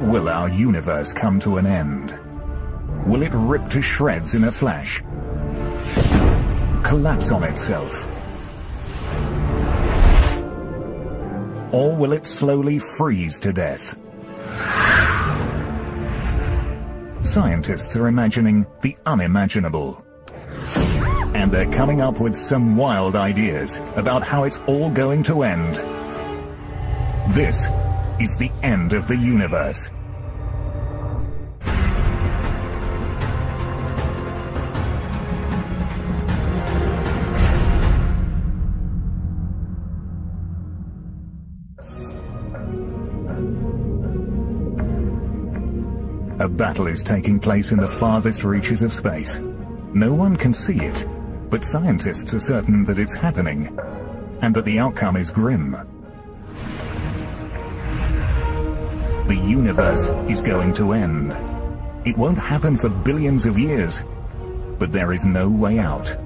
Will our universe come to an end? Will it rip to shreds in a flash? Collapse on itself? Or will it slowly freeze to death? Scientists are imagining the unimaginable. And they're coming up with some wild ideas about how it's all going to end. This is the end of the universe. A battle is taking place in the farthest reaches of space. No one can see it, but scientists are certain that it's happening, and that the outcome is grim. The universe is going to end. It won't happen for billions of years, but there is no way out.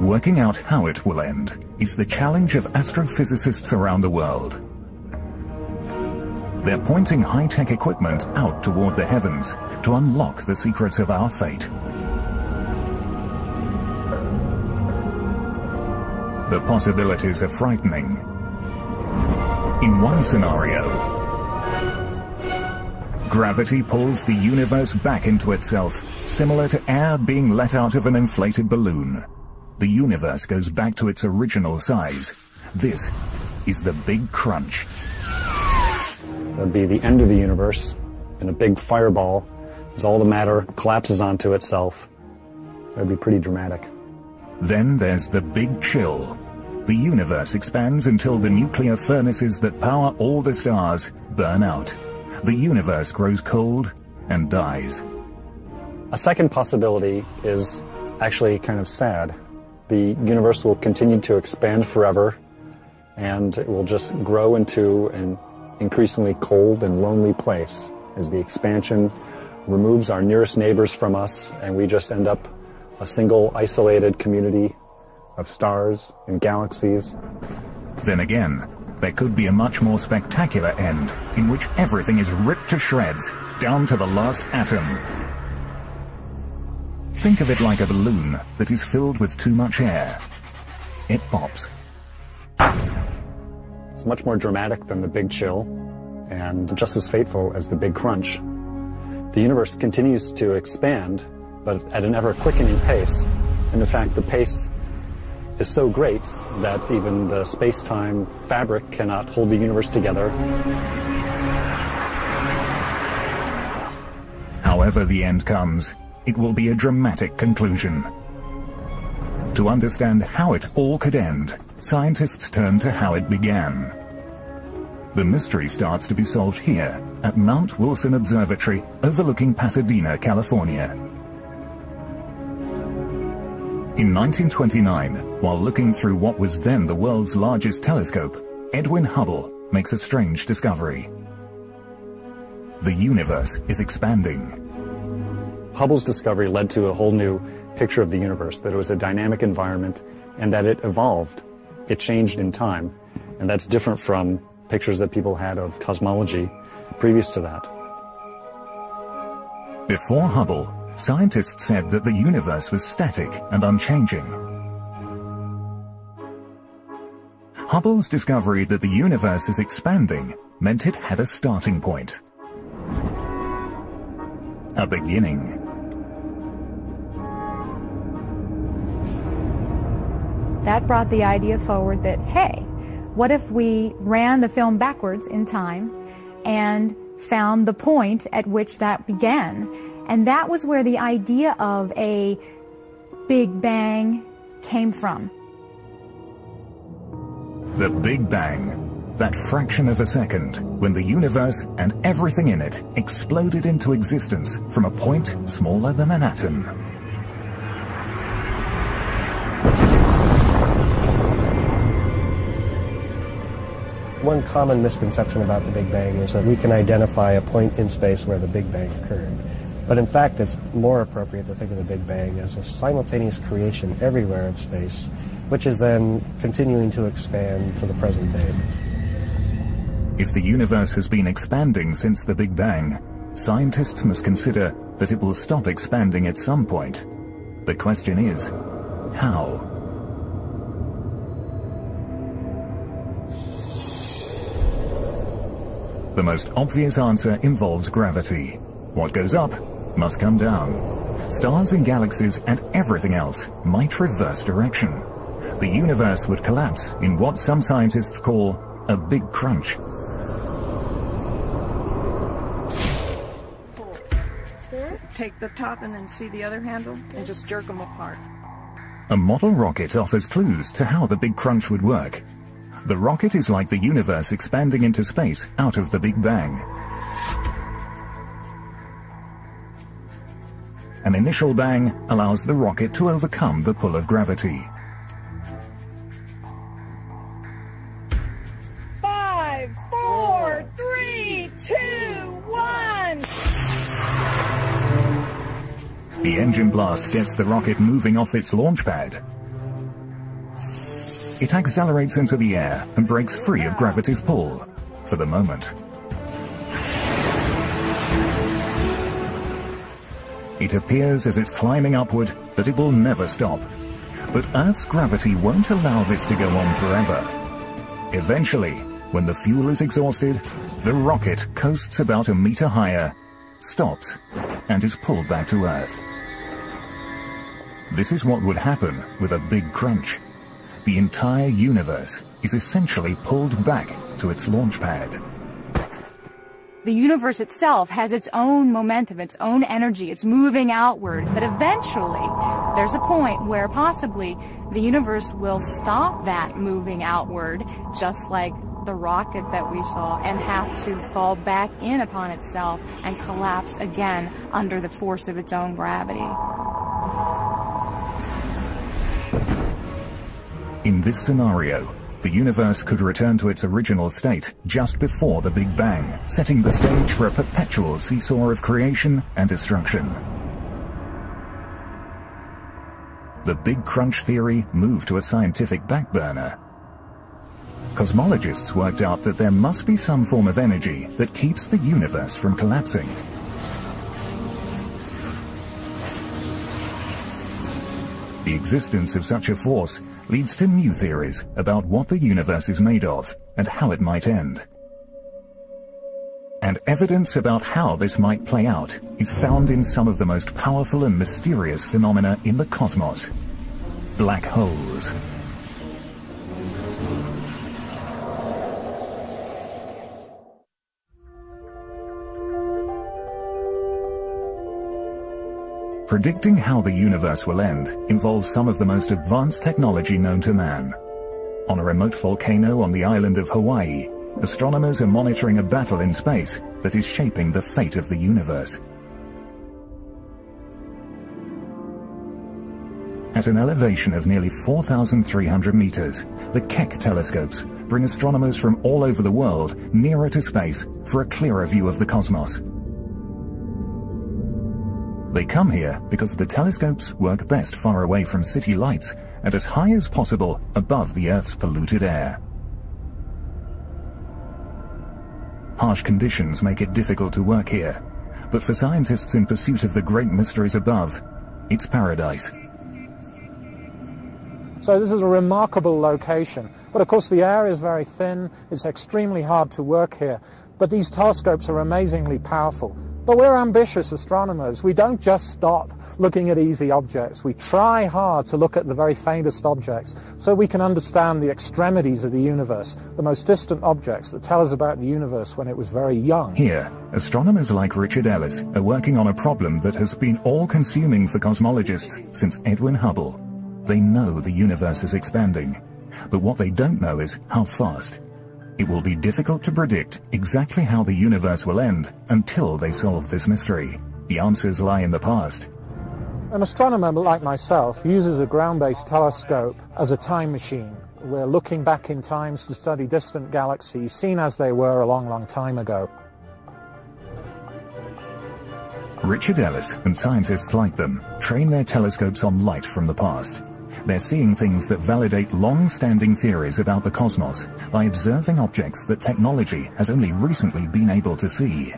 Working out how it will end is the challenge of astrophysicists around the world. They're pointing high-tech equipment out toward the heavens to unlock the secrets of our fate. The possibilities are frightening. In one scenario, gravity pulls the universe back into itself, similar to air being let out of an inflated balloon. The universe goes back to its original size. This is the Big Crunch. That'd be the end of the universe in a big fireball as all the matter collapses onto itself. That'd be pretty dramatic. Then there's the Big Chill. The universe expands until the nuclear furnaces that power all the stars burn out. The universe grows cold and dies. A second possibility is actually kind of sad. The universe will continue to expand forever and it will just grow into an increasingly cold and lonely place as the expansion removes our nearest neighbors from us and we just end up a single isolated community of stars and galaxies. Then again, there could be a much more spectacular end in which everything is ripped to shreds, down to the last atom. Think of it like a balloon that is filled with too much air. It pops. It's much more dramatic than the Big Chill and just as fateful as the Big Crunch. The universe continues to expand, but at an ever quickening pace. And in fact, the pace is so great that even the space time fabric cannot hold the universe together. However, the end comes, it will be a dramatic conclusion. To understand how it all could end, scientists turn to how it began. The mystery starts to be solved here at Mount Wilson Observatory overlooking Pasadena, California. In 1929, while looking through what was then the world's largest telescope, Edwin Hubble makes a strange discovery. The universe is expanding. Hubble's discovery led to a whole new picture of the universe, that it was a dynamic environment and that it evolved. It changed in time. And that's different from pictures that people had of cosmology previous to that. Before Hubble, scientists said that the universe was static and unchanging. Hubble's discovery that the universe is expanding meant it had a starting point. A beginning. That brought the idea forward that, hey, what if we ran the film backwards in time and found the point at which that began? And that was where the idea of a Big Bang came from. The Big Bang, that fraction of a second when the universe and everything in it exploded into existence from a point smaller than an atom. One common misconception about the Big Bang is that we can identify a point in space where the Big Bang occurred. But in fact, it's more appropriate to think of the Big Bang as a simultaneous creation everywhere of space, which is then continuing to expand to the present day. If the universe has been expanding since the Big Bang, scientists must consider that it will stop expanding at some point. The question is, how? The most obvious answer involves gravity. What goes up must come down. Stars and galaxies and everything else might reverse direction. The universe would collapse in what some scientists call a big crunch. Take the top and then see the other handle and just jerk them apart. A model rocket offers clues to how the Big Crunch would work. The rocket is like the universe expanding into space out of the Big Bang. An initial bang allows the rocket to overcome the pull of gravity. Five, four, three, two, one. The engine blast gets the rocket moving off its launch pad. It accelerates into the air and breaks free of gravity's pull, for the moment. It appears as it's climbing upward that it will never stop. But Earth's gravity won't allow this to go on forever. Eventually, when the fuel is exhausted, the rocket coasts about a meter higher, stops, and is pulled back to Earth. This is what would happen with a big crunch the entire universe is essentially pulled back to its launch pad. The universe itself has its own momentum, its own energy. It's moving outward. But eventually, there's a point where possibly the universe will stop that moving outward, just like the rocket that we saw, and have to fall back in upon itself and collapse again under the force of its own gravity. In this scenario, the universe could return to its original state just before the Big Bang, setting the stage for a perpetual seesaw of creation and destruction. The Big Crunch theory moved to a scientific backburner. Cosmologists worked out that there must be some form of energy that keeps the universe from collapsing. The existence of such a force leads to new theories about what the universe is made of and how it might end. And evidence about how this might play out is found in some of the most powerful and mysterious phenomena in the cosmos. Black holes. Predicting how the universe will end involves some of the most advanced technology known to man. On a remote volcano on the island of Hawaii, astronomers are monitoring a battle in space that is shaping the fate of the universe. At an elevation of nearly 4,300 meters, the Keck telescopes bring astronomers from all over the world nearer to space for a clearer view of the cosmos. They come here because the telescopes work best far away from city lights and as high as possible above the Earth's polluted air. Harsh conditions make it difficult to work here, but for scientists in pursuit of the great mysteries above, it's paradise. So this is a remarkable location. But of course the air is very thin, it's extremely hard to work here. But these telescopes are amazingly powerful. But we're ambitious astronomers. We don't just stop looking at easy objects. We try hard to look at the very faintest objects so we can understand the extremities of the universe, the most distant objects that tell us about the universe when it was very young. Here, astronomers like Richard Ellis are working on a problem that has been all-consuming for cosmologists since Edwin Hubble. They know the universe is expanding, but what they don't know is how fast. It will be difficult to predict exactly how the universe will end until they solve this mystery. The answers lie in the past. An astronomer like myself uses a ground-based telescope as a time machine. We're looking back in time to study distant galaxies, seen as they were a long, long time ago. Richard Ellis and scientists like them train their telescopes on light from the past. They're seeing things that validate long-standing theories about the cosmos by observing objects that technology has only recently been able to see.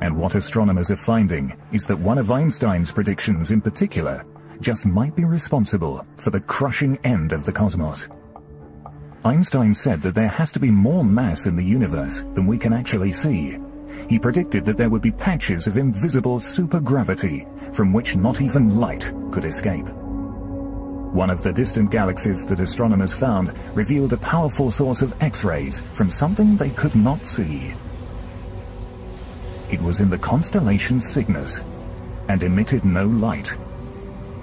And what astronomers are finding is that one of Einstein's predictions in particular just might be responsible for the crushing end of the cosmos. Einstein said that there has to be more mass in the universe than we can actually see. He predicted that there would be patches of invisible supergravity from which not even light could escape. One of the distant galaxies that astronomers found revealed a powerful source of X-rays from something they could not see. It was in the constellation Cygnus and emitted no light.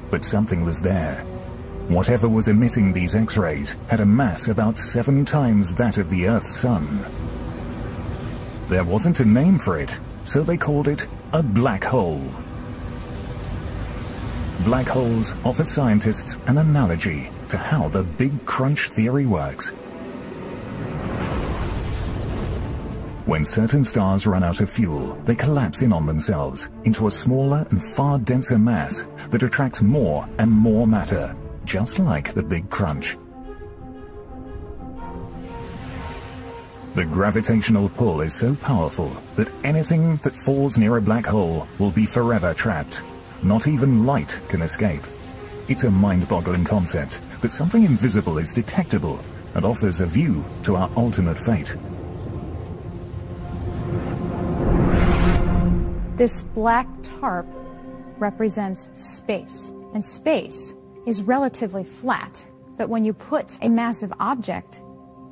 But something was there. Whatever was emitting these X-rays had a mass about seven times that of the Earth's sun. There wasn't a name for it, so they called it a black hole. Black holes offer scientists an analogy to how the Big Crunch theory works. When certain stars run out of fuel, they collapse in on themselves into a smaller and far denser mass that attracts more and more matter, just like the Big Crunch. The gravitational pull is so powerful that anything that falls near a black hole will be forever trapped. Not even light can escape. It's a mind-boggling concept that something invisible is detectable and offers a view to our ultimate fate. This black tarp represents space, and space is relatively flat. But when you put a massive object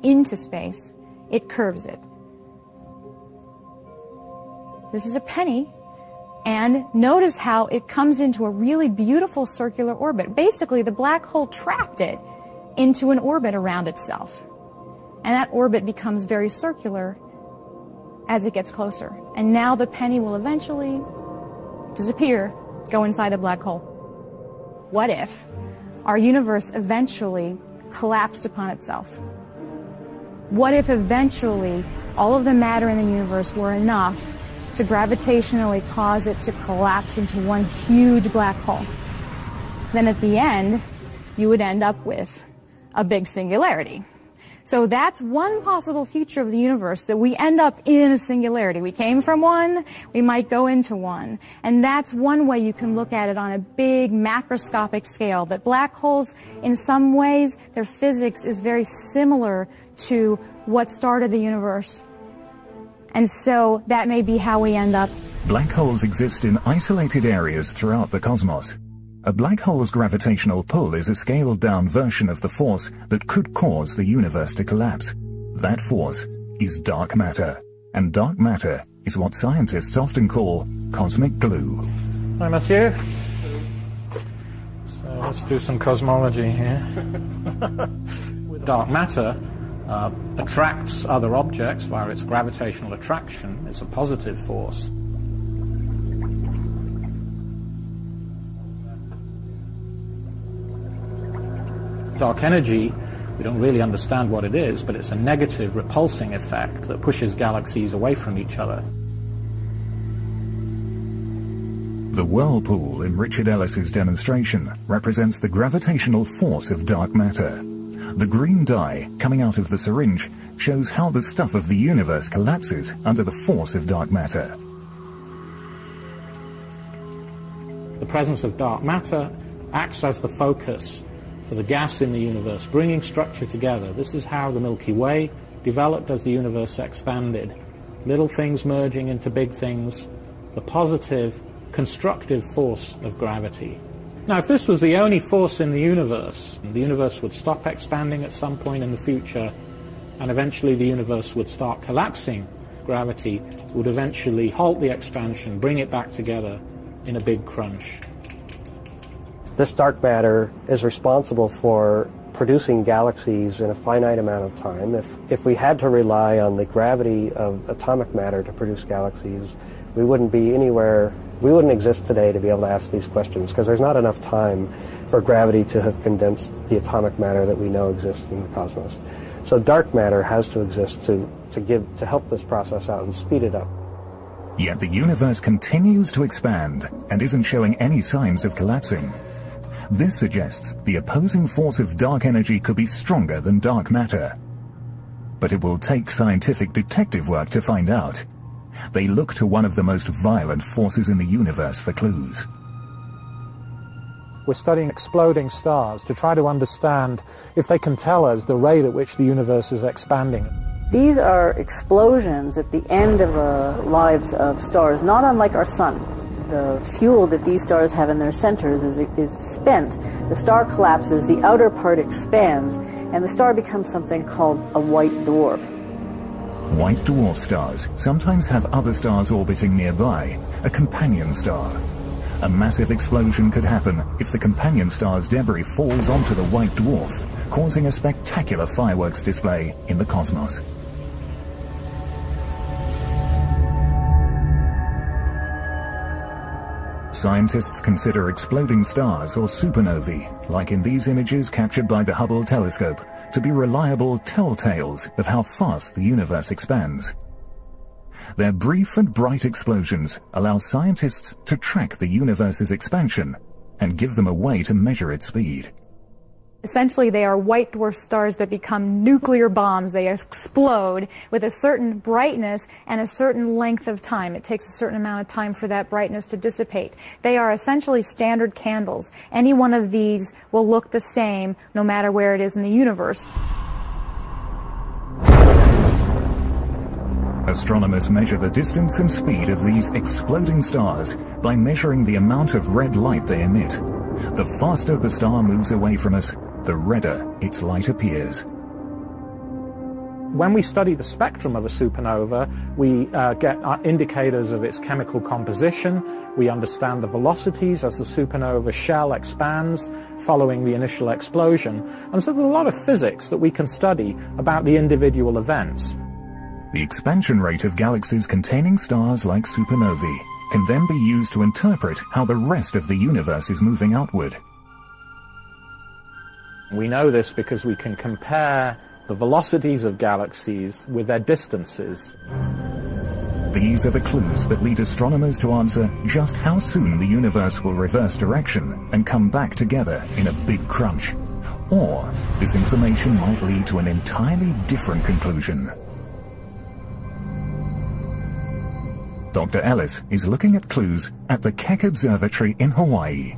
into space, it curves it. This is a penny, and notice how it comes into a really beautiful circular orbit. Basically, the black hole trapped it into an orbit around itself. And that orbit becomes very circular as it gets closer. And now the penny will eventually disappear, go inside the black hole. What if our universe eventually collapsed upon itself? What if eventually all of the matter in the universe were enough to gravitationally cause it to collapse into one huge black hole? Then at the end, you would end up with a big singularity. So that's one possible future of the universe that we end up in a singularity. We came from one, we might go into one. And that's one way you can look at it on a big macroscopic scale. That black holes, in some ways, their physics is very similar to what started the universe. And so that may be how we end up. Black holes exist in isolated areas throughout the cosmos. A black hole's gravitational pull is a scaled-down version of the force that could cause the universe to collapse. That force is dark matter, and dark matter is what scientists often call cosmic glue. Hi, Matthew. So let's do some cosmology here. dark matter uh, attracts other objects via its gravitational attraction. It's a positive force. dark energy, we don't really understand what it is, but it's a negative repulsing effect that pushes galaxies away from each other. The whirlpool in Richard Ellis's demonstration represents the gravitational force of dark matter. The green dye coming out of the syringe shows how the stuff of the universe collapses under the force of dark matter. The presence of dark matter acts as the focus for the gas in the universe, bringing structure together. This is how the Milky Way developed as the universe expanded. Little things merging into big things, the positive, constructive force of gravity. Now, if this was the only force in the universe, the universe would stop expanding at some point in the future, and eventually the universe would start collapsing. Gravity would eventually halt the expansion, bring it back together in a big crunch. This dark matter is responsible for producing galaxies in a finite amount of time. If, if we had to rely on the gravity of atomic matter to produce galaxies, we wouldn't be anywhere, we wouldn't exist today to be able to ask these questions because there's not enough time for gravity to have condensed the atomic matter that we know exists in the cosmos. So dark matter has to exist to, to, give, to help this process out and speed it up. Yet the universe continues to expand and isn't showing any signs of collapsing. This suggests the opposing force of dark energy could be stronger than dark matter. But it will take scientific detective work to find out. They look to one of the most violent forces in the universe for clues. We're studying exploding stars to try to understand if they can tell us the rate at which the universe is expanding. These are explosions at the end of the lives of stars, not unlike our sun. The fuel that these stars have in their centers is, is spent. The star collapses, the outer part expands, and the star becomes something called a white dwarf. White dwarf stars sometimes have other stars orbiting nearby, a companion star. A massive explosion could happen if the companion star's debris falls onto the white dwarf, causing a spectacular fireworks display in the cosmos. Scientists consider exploding stars or supernovae, like in these images captured by the Hubble telescope, to be reliable telltales of how fast the universe expands. Their brief and bright explosions allow scientists to track the universe's expansion and give them a way to measure its speed. Essentially, they are white dwarf stars that become nuclear bombs. They explode with a certain brightness and a certain length of time. It takes a certain amount of time for that brightness to dissipate. They are essentially standard candles. Any one of these will look the same no matter where it is in the universe. Astronomers measure the distance and speed of these exploding stars by measuring the amount of red light they emit. The faster the star moves away from us, the redder its light appears. When we study the spectrum of a supernova, we uh, get uh, indicators of its chemical composition. We understand the velocities as the supernova shell expands following the initial explosion. And so there's a lot of physics that we can study about the individual events. The expansion rate of galaxies containing stars like supernovae can then be used to interpret how the rest of the universe is moving outward. We know this because we can compare the velocities of galaxies with their distances. These are the clues that lead astronomers to answer just how soon the universe will reverse direction and come back together in a big crunch. Or this information might lead to an entirely different conclusion. Dr. Ellis is looking at clues at the Keck Observatory in Hawaii.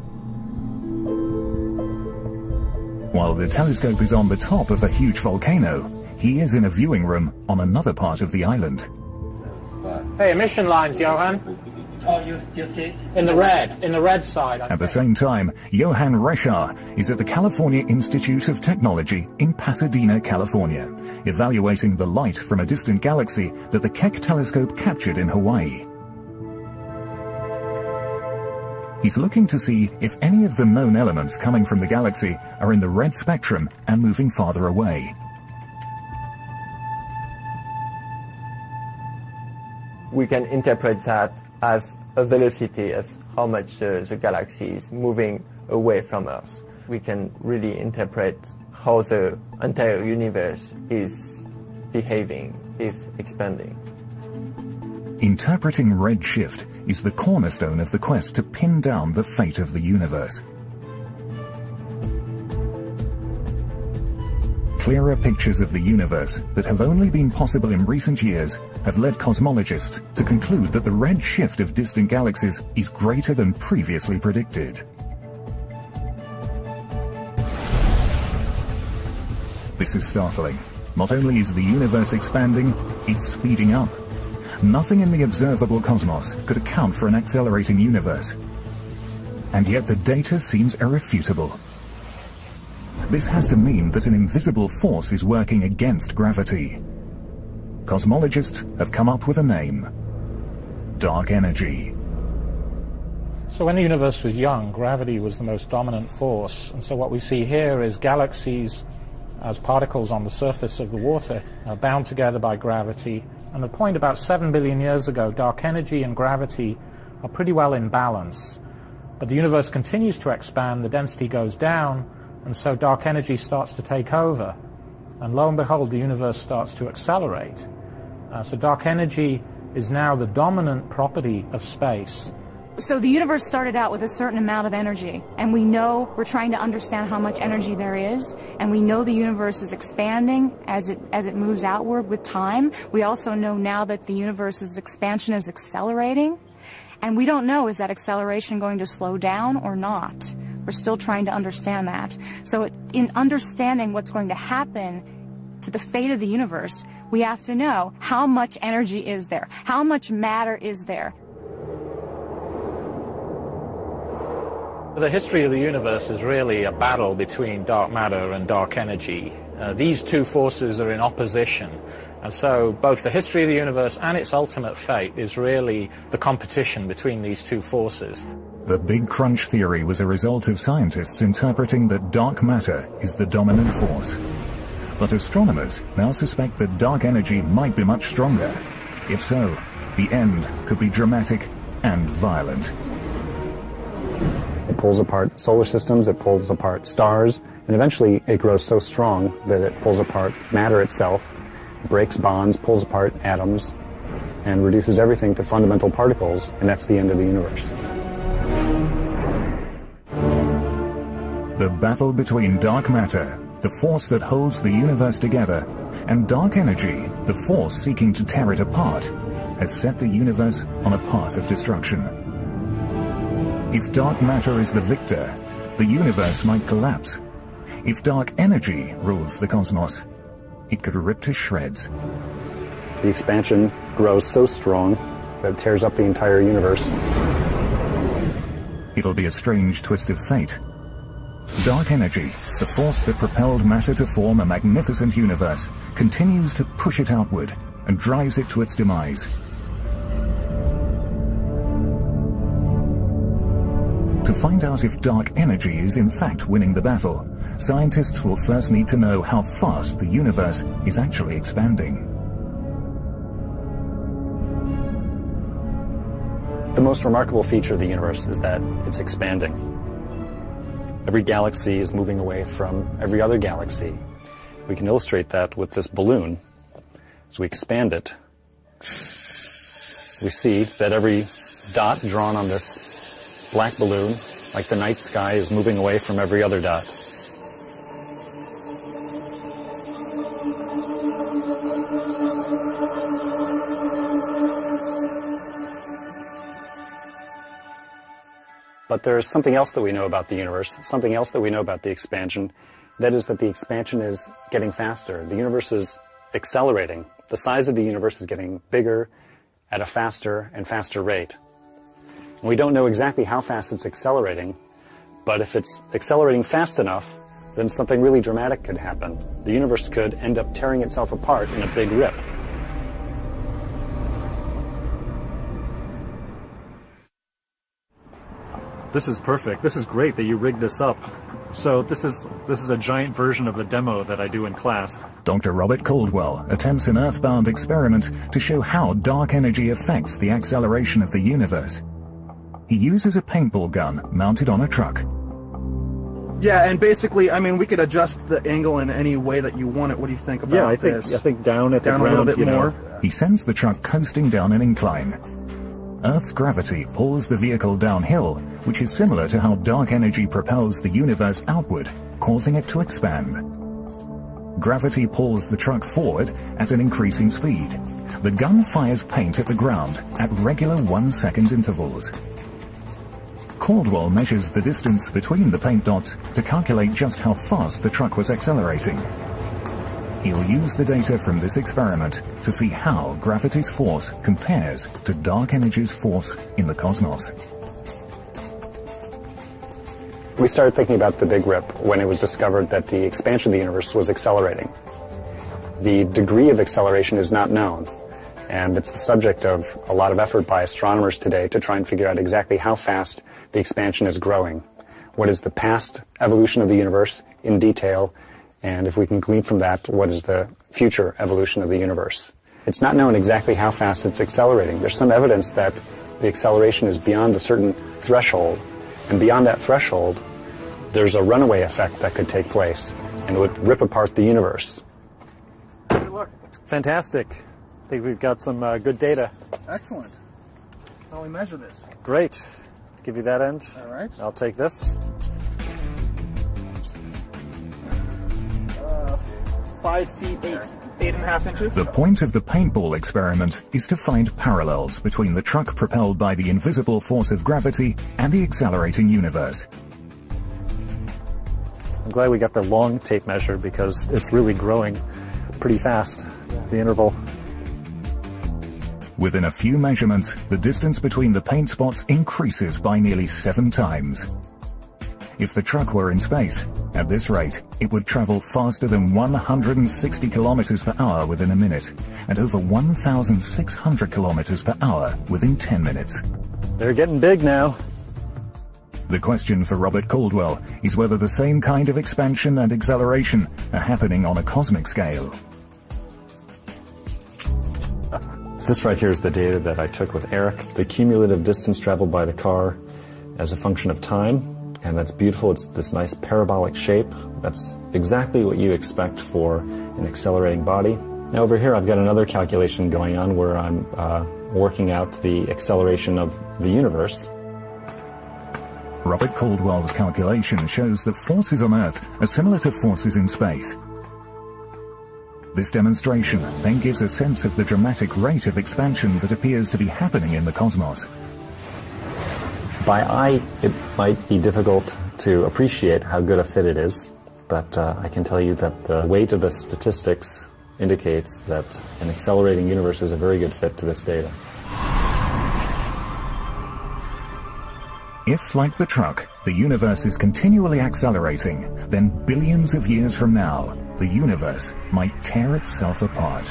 While the telescope is on the top of a huge volcano, he is in a viewing room on another part of the island. Hey, emission lines, Johan. Oh, you, you see it? In the red, in the red side. At the same time, Johan Richard is at the California Institute of Technology in Pasadena, California, evaluating the light from a distant galaxy that the Keck telescope captured in Hawaii. He's looking to see if any of the known elements coming from the galaxy are in the red spectrum and moving farther away. We can interpret that as a velocity, as how much uh, the galaxy is moving away from us. We can really interpret how the entire universe is behaving, is expanding. Interpreting redshift is the cornerstone of the quest to pin down the fate of the universe. Clearer pictures of the universe that have only been possible in recent years have led cosmologists to conclude that the red shift of distant galaxies is greater than previously predicted. This is startling. Not only is the universe expanding, it's speeding up. Nothing in the observable cosmos could account for an accelerating universe. And yet the data seems irrefutable. This has to mean that an invisible force is working against gravity. Cosmologists have come up with a name. Dark energy. So when the universe was young, gravity was the most dominant force. And so what we see here is galaxies as particles on the surface of the water, bound together by gravity. And the point about 7 billion years ago, dark energy and gravity are pretty well in balance. But the universe continues to expand, the density goes down, and so dark energy starts to take over. And lo and behold, the universe starts to accelerate. Uh, so dark energy is now the dominant property of space. So the universe started out with a certain amount of energy, and we know we're trying to understand how much energy there is, and we know the universe is expanding as it as it moves outward with time. We also know now that the universe's expansion is accelerating, and we don't know is that acceleration going to slow down or not. We're still trying to understand that. So in understanding what's going to happen to the fate of the universe, we have to know how much energy is there, how much matter is there. The history of the universe is really a battle between dark matter and dark energy. Uh, these two forces are in opposition. And so both the history of the universe and its ultimate fate is really the competition between these two forces. The Big Crunch theory was a result of scientists interpreting that dark matter is the dominant force. But astronomers now suspect that dark energy might be much stronger. If so, the end could be dramatic and violent. It pulls apart solar systems, it pulls apart stars, and eventually it grows so strong that it pulls apart matter itself, breaks bonds, pulls apart atoms, and reduces everything to fundamental particles, and that's the end of the universe. The battle between dark matter, the force that holds the universe together, and dark energy, the force seeking to tear it apart, has set the universe on a path of destruction. If dark matter is the victor, the universe might collapse. If dark energy rules the cosmos, it could rip to shreds. The expansion grows so strong that it tears up the entire universe. It'll be a strange twist of fate. Dark energy, the force that propelled matter to form a magnificent universe, continues to push it outward and drives it to its demise. To find out if dark energy is in fact winning the battle, scientists will first need to know how fast the universe is actually expanding. The most remarkable feature of the universe is that it's expanding. Every galaxy is moving away from every other galaxy. We can illustrate that with this balloon. As we expand it, we see that every dot drawn on this black balloon, like the night sky, is moving away from every other dot. But there is something else that we know about the universe, something else that we know about the expansion. That is that the expansion is getting faster. The universe is accelerating. The size of the universe is getting bigger at a faster and faster rate. We don't know exactly how fast it's accelerating, but if it's accelerating fast enough, then something really dramatic could happen. The universe could end up tearing itself apart in a big rip. This is perfect. This is great that you rigged this up. So this is this is a giant version of the demo that I do in class. Dr. Robert Caldwell attempts an earthbound experiment to show how dark energy affects the acceleration of the universe. He uses a paintball gun mounted on a truck. Yeah, and basically, I mean, we could adjust the angle in any way that you want it. What do you think about yeah, I think, this? I think down at down the ground, a little bit more. Know. He sends the truck coasting down an incline. Earth's gravity pulls the vehicle downhill, which is similar to how dark energy propels the universe outward, causing it to expand. Gravity pulls the truck forward at an increasing speed. The gun fires paint at the ground at regular one-second intervals. Caldwell measures the distance between the paint dots to calculate just how fast the truck was accelerating. He'll use the data from this experiment to see how gravity's force compares to dark energy's force in the cosmos. We started thinking about the Big Rip when it was discovered that the expansion of the universe was accelerating. The degree of acceleration is not known, and it's the subject of a lot of effort by astronomers today to try and figure out exactly how fast the expansion is growing. What is the past evolution of the universe in detail? And if we can glean from that, what is the future evolution of the universe? It's not known exactly how fast it's accelerating. There's some evidence that the acceleration is beyond a certain threshold. And beyond that threshold, there's a runaway effect that could take place and it would rip apart the universe. Good luck. Fantastic. I think we've got some uh, good data. Excellent. How do we measure this? Great. Give you that end. All right. I'll take this. Uh, five feet eight, eight and a half inches. The point of the paintball experiment is to find parallels between the truck propelled by the invisible force of gravity and the accelerating universe. I'm glad we got the long tape measure because it's really growing pretty fast, the interval. Within a few measurements, the distance between the paint spots increases by nearly seven times. If the truck were in space, at this rate, it would travel faster than 160 kilometers per hour within a minute, and over 1,600 kilometers per hour within 10 minutes. They're getting big now. The question for Robert Caldwell is whether the same kind of expansion and acceleration are happening on a cosmic scale. This right here is the data that I took with Eric. The cumulative distance traveled by the car as a function of time, and that's beautiful. It's this nice parabolic shape. That's exactly what you expect for an accelerating body. Now over here I've got another calculation going on where I'm uh, working out the acceleration of the universe. Robert Caldwell's calculation shows that forces on Earth are similar to forces in space. This demonstration then gives a sense of the dramatic rate of expansion that appears to be happening in the cosmos. By eye, it might be difficult to appreciate how good a fit it is, but uh, I can tell you that the weight of the statistics indicates that an accelerating universe is a very good fit to this data. If, like the truck, the universe is continually accelerating, then billions of years from now, the universe might tear itself apart.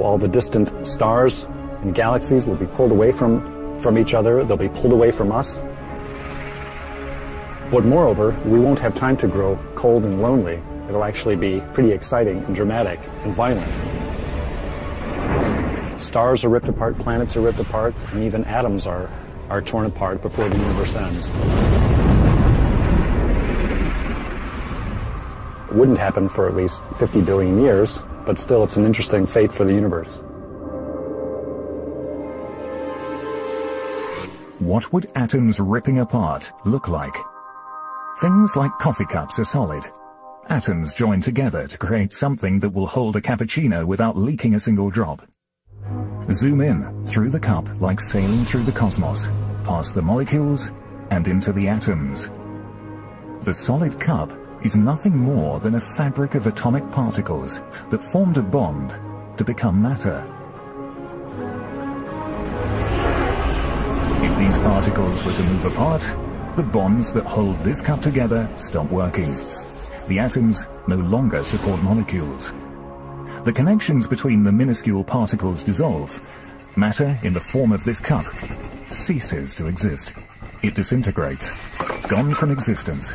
All the distant stars and galaxies will be pulled away from, from each other, they'll be pulled away from us. But moreover, we won't have time to grow cold and lonely. It'll actually be pretty exciting and dramatic and violent. Stars are ripped apart, planets are ripped apart, and even atoms are, are torn apart before the universe ends. It wouldn't happen for at least 50 billion years, but still it's an interesting fate for the universe. What would atoms ripping apart look like? Things like coffee cups are solid. Atoms join together to create something that will hold a cappuccino without leaking a single drop. Zoom in through the cup like sailing through the cosmos, past the molecules and into the atoms. The solid cup is nothing more than a fabric of atomic particles that formed a bond to become matter. If these particles were to move apart, the bonds that hold this cup together stop working. The atoms no longer support molecules. The connections between the minuscule particles dissolve. Matter in the form of this cup ceases to exist. It disintegrates, gone from existence.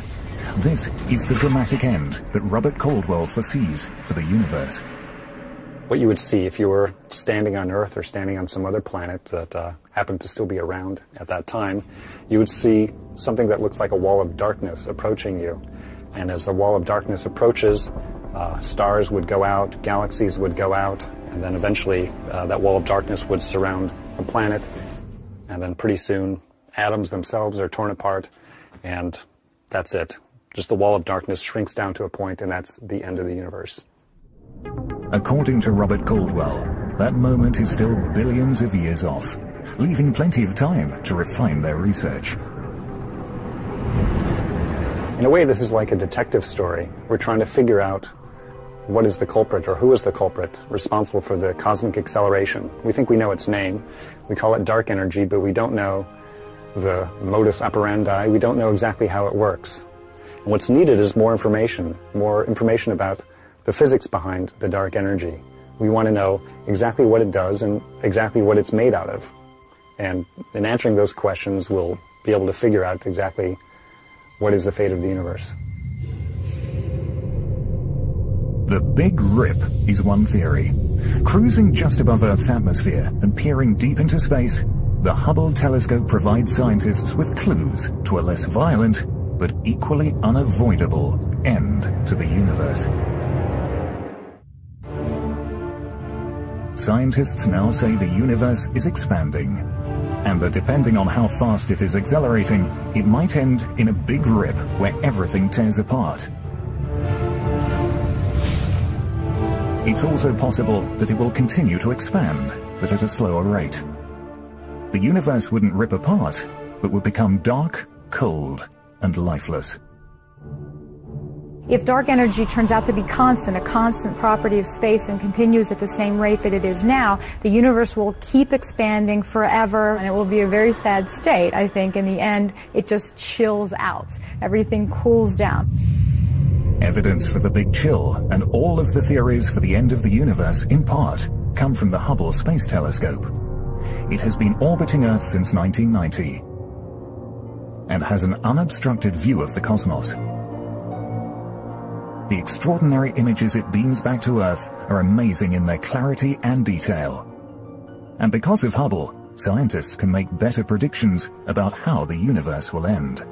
This is the dramatic end that Robert Caldwell foresees for the universe. What you would see if you were standing on Earth or standing on some other planet that uh, happened to still be around at that time, you would see something that looks like a wall of darkness approaching you. And as the wall of darkness approaches, uh, stars would go out, galaxies would go out, and then eventually uh, that wall of darkness would surround the planet. And then pretty soon, atoms themselves are torn apart, and that's it. Just the wall of darkness shrinks down to a point, and that's the end of the universe. According to Robert Caldwell, that moment is still billions of years off, leaving plenty of time to refine their research. In a way, this is like a detective story. We're trying to figure out what is the culprit or who is the culprit responsible for the cosmic acceleration. We think we know its name. We call it dark energy, but we don't know the modus operandi. We don't know exactly how it works. And what's needed is more information, more information about the physics behind the dark energy. We want to know exactly what it does and exactly what it's made out of. And in answering those questions, we'll be able to figure out exactly what is the fate of the universe. The Big Rip is one theory. Cruising just above Earth's atmosphere and peering deep into space, the Hubble telescope provides scientists with clues to a less violent but equally unavoidable end to the universe. Scientists now say the universe is expanding, and that depending on how fast it is accelerating, it might end in a big rip where everything tears apart. It's also possible that it will continue to expand, but at a slower rate. The universe wouldn't rip apart, but would become dark, cold, and lifeless. If dark energy turns out to be constant, a constant property of space, and continues at the same rate that it is now, the universe will keep expanding forever, and it will be a very sad state, I think. In the end, it just chills out. Everything cools down. Evidence for the Big Chill and all of the theories for the end of the universe, in part, come from the Hubble Space Telescope. It has been orbiting Earth since 1990 and has an unobstructed view of the cosmos. The extraordinary images it beams back to Earth are amazing in their clarity and detail. And because of Hubble, scientists can make better predictions about how the universe will end.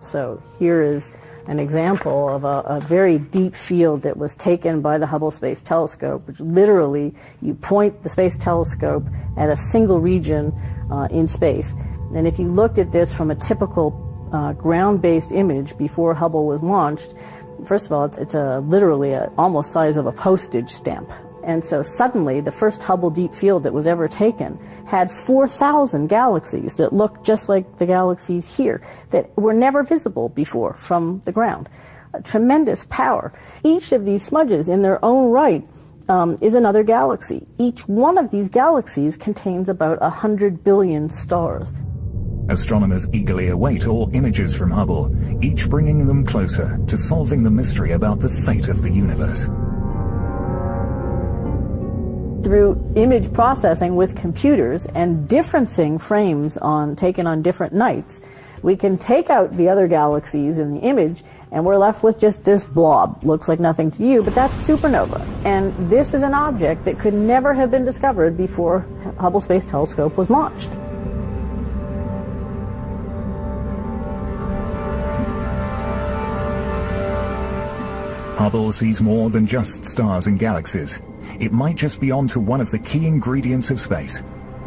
So here is an example of a, a, very deep field that was taken by the Hubble Space Telescope, which literally you point the space telescope at a single region uh, in space. And if you looked at this from a typical uh, ground-based image before Hubble was launched, first of all, it's, it's a literally a, almost size of a postage stamp. And so suddenly, the first Hubble Deep Field that was ever taken had 4,000 galaxies that looked just like the galaxies here, that were never visible before from the ground. A tremendous power. Each of these smudges, in their own right, um, is another galaxy. Each one of these galaxies contains about 100 billion stars. Astronomers eagerly await all images from Hubble, each bringing them closer to solving the mystery about the fate of the universe. Through image processing with computers and differencing frames on taken on different nights, we can take out the other galaxies in the image and we're left with just this blob. Looks like nothing to you, but that's supernova. And this is an object that could never have been discovered before Hubble Space Telescope was launched. Hubble sees more than just stars and galaxies. It might just be onto one of the key ingredients of space.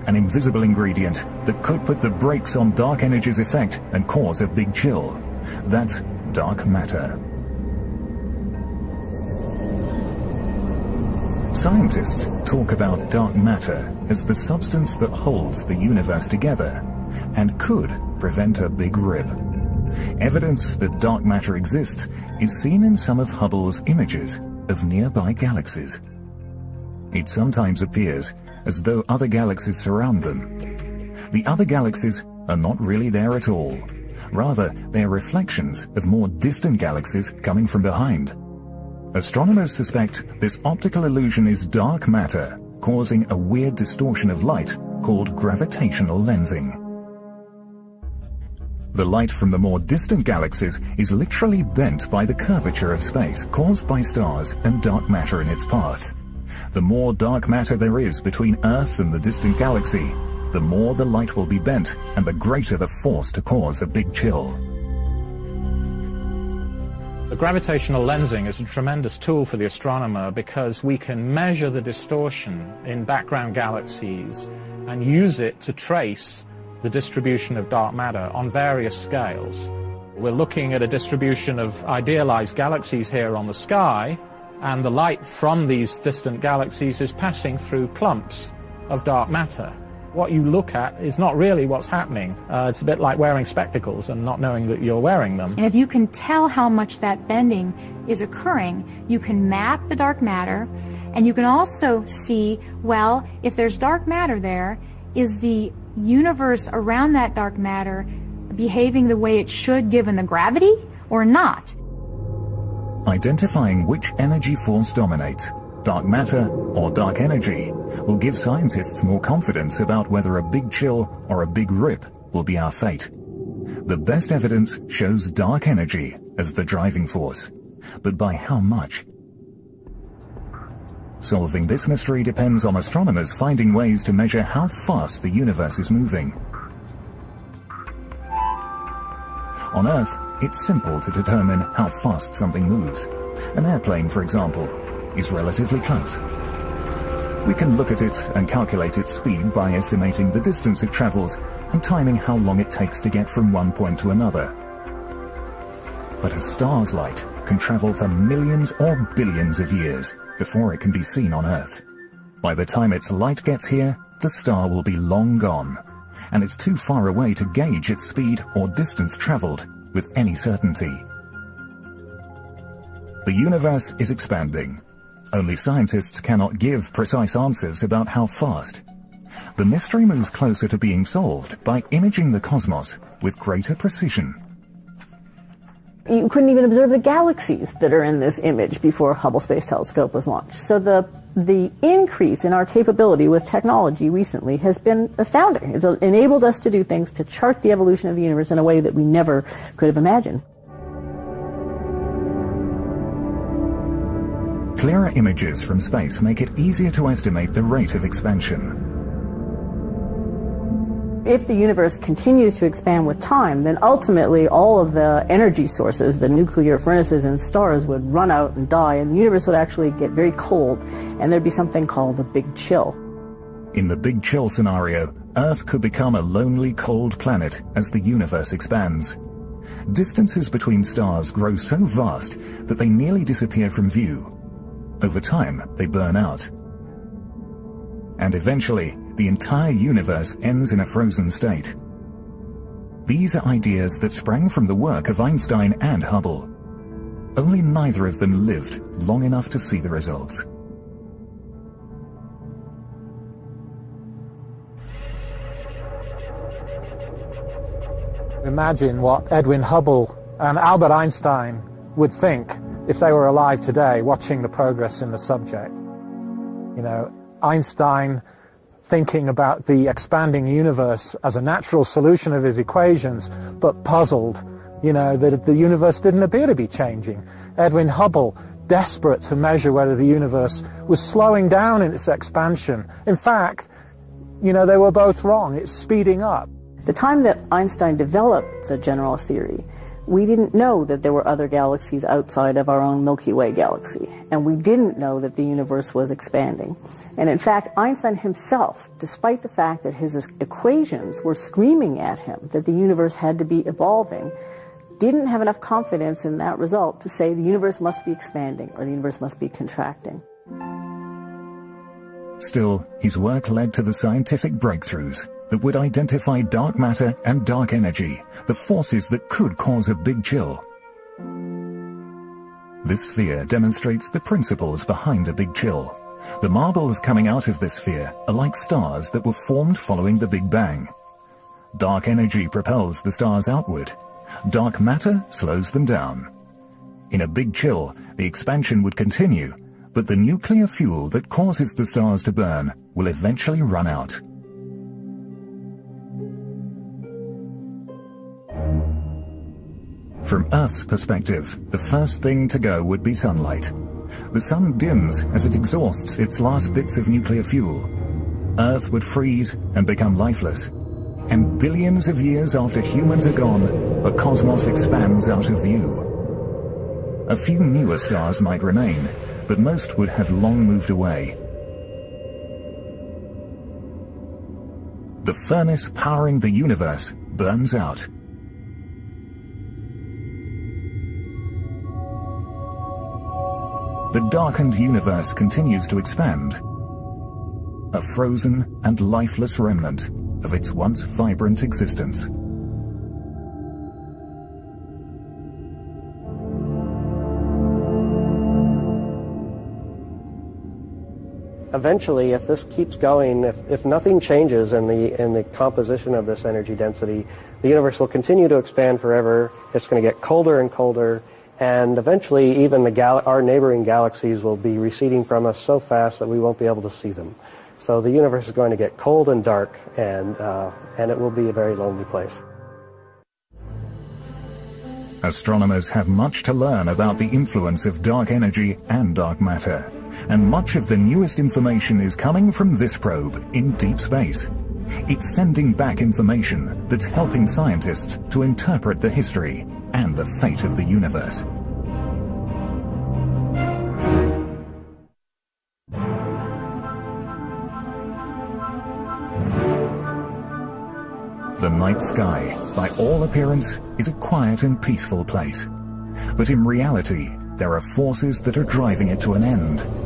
An invisible ingredient that could put the brakes on dark energy's effect and cause a big chill. That's dark matter. Scientists talk about dark matter as the substance that holds the universe together and could prevent a big rip. Evidence that dark matter exists is seen in some of Hubble's images of nearby galaxies. It sometimes appears as though other galaxies surround them. The other galaxies are not really there at all. Rather, they're reflections of more distant galaxies coming from behind. Astronomers suspect this optical illusion is dark matter, causing a weird distortion of light called gravitational lensing. The light from the more distant galaxies is literally bent by the curvature of space caused by stars and dark matter in its path. The more dark matter there is between Earth and the distant galaxy, the more the light will be bent and the greater the force to cause a big chill. The gravitational lensing is a tremendous tool for the astronomer because we can measure the distortion in background galaxies and use it to trace the distribution of dark matter on various scales. We're looking at a distribution of idealized galaxies here on the sky, and the light from these distant galaxies is passing through clumps of dark matter. What you look at is not really what's happening. Uh, it's a bit like wearing spectacles and not knowing that you're wearing them. And if you can tell how much that bending is occurring, you can map the dark matter, and you can also see, well, if there's dark matter there, is the universe around that dark matter behaving the way it should given the gravity or not? Identifying which energy force dominates, dark matter or dark energy, will give scientists more confidence about whether a big chill or a big rip will be our fate. The best evidence shows dark energy as the driving force. But by how much? Solving this mystery depends on astronomers finding ways to measure how fast the universe is moving. On Earth, it's simple to determine how fast something moves. An airplane, for example, is relatively close. We can look at it and calculate its speed by estimating the distance it travels and timing how long it takes to get from one point to another. But a star's light can travel for millions or billions of years before it can be seen on Earth. By the time its light gets here, the star will be long gone, and it's too far away to gauge its speed or distance traveled with any certainty. The universe is expanding. Only scientists cannot give precise answers about how fast. The mystery moves closer to being solved by imaging the cosmos with greater precision. You couldn't even observe the galaxies that are in this image before Hubble Space Telescope was launched. So the the increase in our capability with technology recently has been astounding. It's enabled us to do things to chart the evolution of the universe in a way that we never could have imagined. Clearer images from space make it easier to estimate the rate of expansion. If the universe continues to expand with time, then ultimately all of the energy sources, the nuclear furnaces and stars would run out and die, and the universe would actually get very cold, and there'd be something called a big chill. In the big chill scenario, Earth could become a lonely, cold planet as the universe expands. Distances between stars grow so vast that they nearly disappear from view. Over time, they burn out. And eventually, the entire universe ends in a frozen state. These are ideas that sprang from the work of Einstein and Hubble. Only neither of them lived long enough to see the results. Imagine what Edwin Hubble and Albert Einstein would think if they were alive today watching the progress in the subject. You know, Einstein thinking about the expanding universe as a natural solution of his equations, but puzzled, you know, that the universe didn't appear to be changing. Edwin Hubble, desperate to measure whether the universe was slowing down in its expansion. In fact, you know, they were both wrong. It's speeding up. The time that Einstein developed the general theory, we didn't know that there were other galaxies outside of our own Milky Way galaxy, and we didn't know that the universe was expanding. And in fact, Einstein himself, despite the fact that his equations were screaming at him that the universe had to be evolving, didn't have enough confidence in that result to say the universe must be expanding or the universe must be contracting. Still, his work led to the scientific breakthroughs that would identify dark matter and dark energy, the forces that could cause a big chill. This sphere demonstrates the principles behind a big chill. The marbles coming out of this sphere are like stars that were formed following the Big Bang. Dark energy propels the stars outward. Dark matter slows them down. In a big chill, the expansion would continue, but the nuclear fuel that causes the stars to burn will eventually run out. From Earth's perspective, the first thing to go would be sunlight. The sun dims as it exhausts its last bits of nuclear fuel. Earth would freeze and become lifeless. And billions of years after humans are gone, the cosmos expands out of view. A few newer stars might remain, but most would have long moved away. The furnace powering the universe burns out. The darkened universe continues to expand. A frozen and lifeless remnant of its once vibrant existence. Eventually, if this keeps going, if, if nothing changes in the, in the composition of this energy density, the universe will continue to expand forever. It's going to get colder and colder and eventually even our neighboring galaxies will be receding from us so fast that we won't be able to see them. So the universe is going to get cold and dark, and, uh, and it will be a very lonely place. Astronomers have much to learn about the influence of dark energy and dark matter, and much of the newest information is coming from this probe in deep space. It's sending back information that's helping scientists to interpret the history and the fate of the universe. The night sky, by all appearance, is a quiet and peaceful place. But in reality, there are forces that are driving it to an end.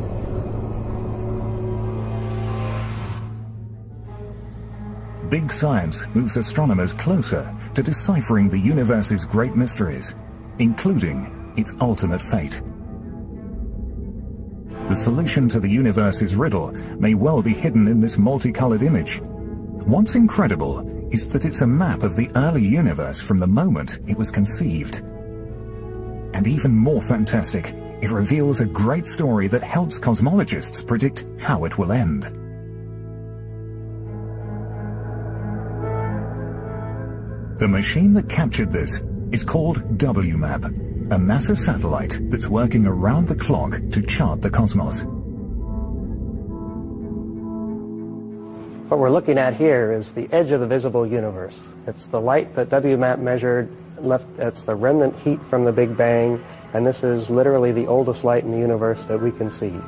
Big science moves astronomers closer to deciphering the universe's great mysteries, including its ultimate fate. The solution to the universe's riddle may well be hidden in this multicolored image. What's incredible is that it's a map of the early universe from the moment it was conceived. And even more fantastic, it reveals a great story that helps cosmologists predict how it will end. The machine that captured this is called WMAP, a NASA satellite that's working around the clock to chart the cosmos. What we're looking at here is the edge of the visible universe. It's the light that WMAP measured, left, it's the remnant heat from the Big Bang, and this is literally the oldest light in the universe that we can see.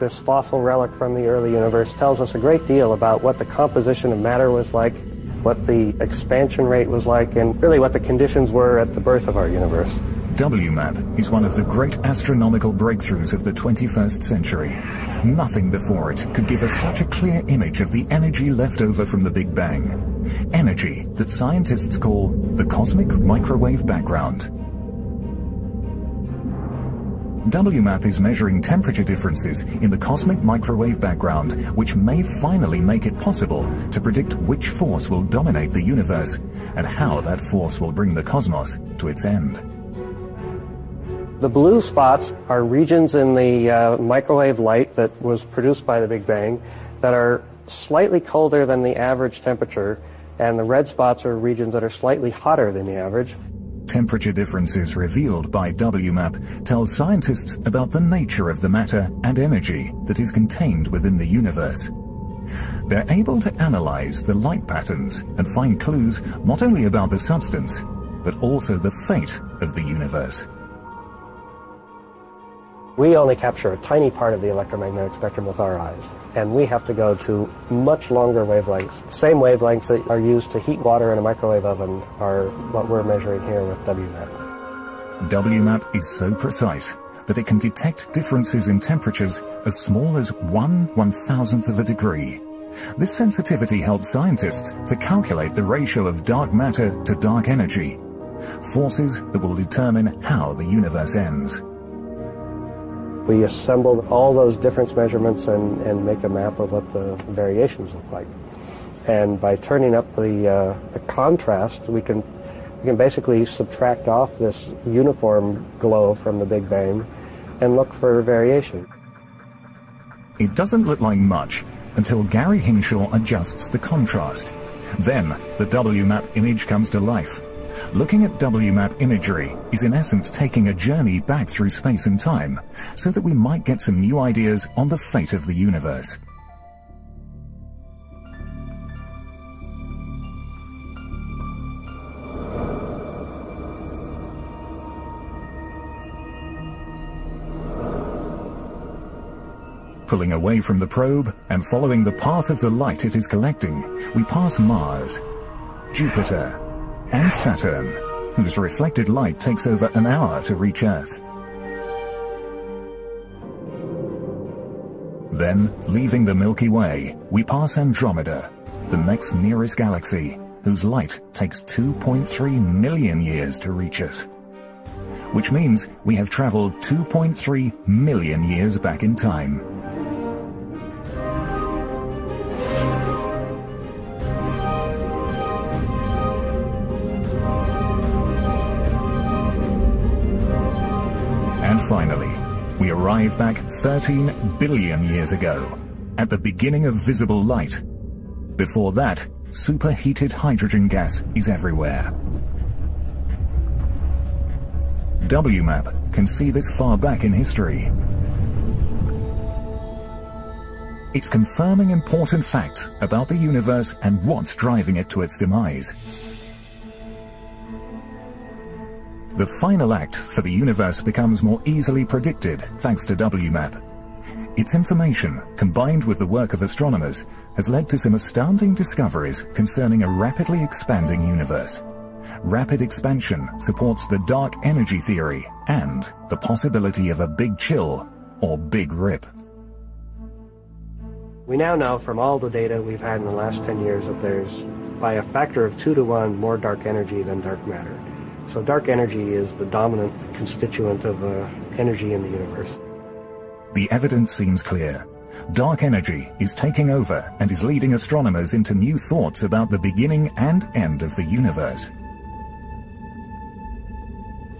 This fossil relic from the early universe tells us a great deal about what the composition of matter was like, what the expansion rate was like, and really what the conditions were at the birth of our universe. WMAP is one of the great astronomical breakthroughs of the 21st century. Nothing before it could give us such a clear image of the energy left over from the Big Bang. Energy that scientists call the cosmic microwave background. WMAP is measuring temperature differences in the cosmic microwave background, which may finally make it possible to predict which force will dominate the universe and how that force will bring the cosmos to its end. The blue spots are regions in the uh, microwave light that was produced by the Big Bang that are slightly colder than the average temperature, and the red spots are regions that are slightly hotter than the average. Temperature differences revealed by WMAP tell scientists about the nature of the matter and energy that is contained within the universe. They're able to analyze the light patterns and find clues not only about the substance, but also the fate of the universe. We only capture a tiny part of the electromagnetic spectrum with our eyes, and we have to go to much longer wavelengths. The same wavelengths that are used to heat water in a microwave oven are what we're measuring here with WMAP. WMAP is so precise that it can detect differences in temperatures as small as one one-thousandth of a degree. This sensitivity helps scientists to calculate the ratio of dark matter to dark energy, forces that will determine how the universe ends. We assemble all those difference measurements and, and make a map of what the variations look like. And by turning up the, uh, the contrast, we can, we can basically subtract off this uniform glow from the Big Bang and look for variation. It doesn't look like much until Gary Hinshaw adjusts the contrast. Then the WMAP image comes to life. Looking at WMAP imagery is in essence taking a journey back through space and time so that we might get some new ideas on the fate of the universe. Pulling away from the probe and following the path of the light it is collecting, we pass Mars, Jupiter, and Saturn, whose reflected light takes over an hour to reach Earth. Then, leaving the Milky Way, we pass Andromeda, the next nearest galaxy, whose light takes 2.3 million years to reach us. Which means we have traveled 2.3 million years back in time. Finally, we arrive back 13 billion years ago, at the beginning of visible light. Before that, superheated hydrogen gas is everywhere. WMAP can see this far back in history. It's confirming important facts about the universe and what's driving it to its demise. The final act for the universe becomes more easily predicted thanks to WMAP. Its information, combined with the work of astronomers, has led to some astounding discoveries concerning a rapidly expanding universe. Rapid expansion supports the dark energy theory and the possibility of a big chill or big rip. We now know from all the data we've had in the last 10 years that there's, by a factor of 2 to 1, more dark energy than dark matter. So dark energy is the dominant constituent of uh, energy in the universe. The evidence seems clear. Dark energy is taking over and is leading astronomers into new thoughts about the beginning and end of the universe.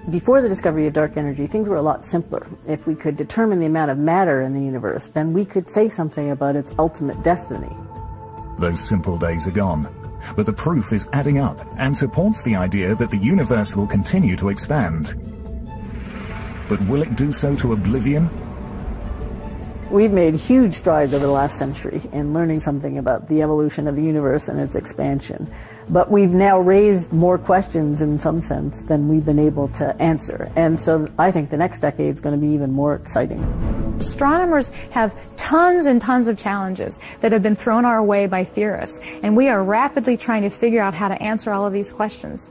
Before the discovery of dark energy, things were a lot simpler. If we could determine the amount of matter in the universe, then we could say something about its ultimate destiny. Those simple days are gone. But the proof is adding up and supports the idea that the universe will continue to expand. But will it do so to oblivion? We've made huge strides over the last century in learning something about the evolution of the universe and its expansion. But we've now raised more questions in some sense than we've been able to answer. And so I think the next decade is going to be even more exciting. Astronomers have tons and tons of challenges that have been thrown our way by theorists, and we are rapidly trying to figure out how to answer all of these questions.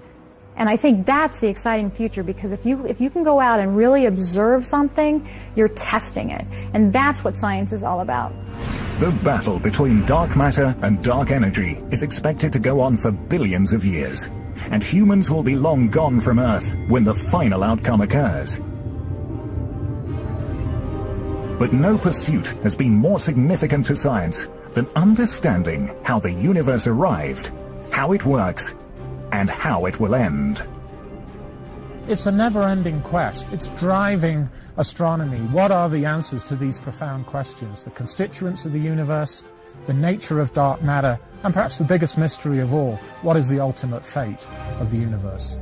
And I think that's the exciting future because if you if you can go out and really observe something, you're testing it. And that's what science is all about. The battle between dark matter and dark energy is expected to go on for billions of years. And humans will be long gone from Earth when the final outcome occurs. But no pursuit has been more significant to science than understanding how the universe arrived, how it works, and how it will end. It's a never-ending quest. It's driving astronomy. What are the answers to these profound questions? The constituents of the universe, the nature of dark matter, and perhaps the biggest mystery of all, what is the ultimate fate of the universe?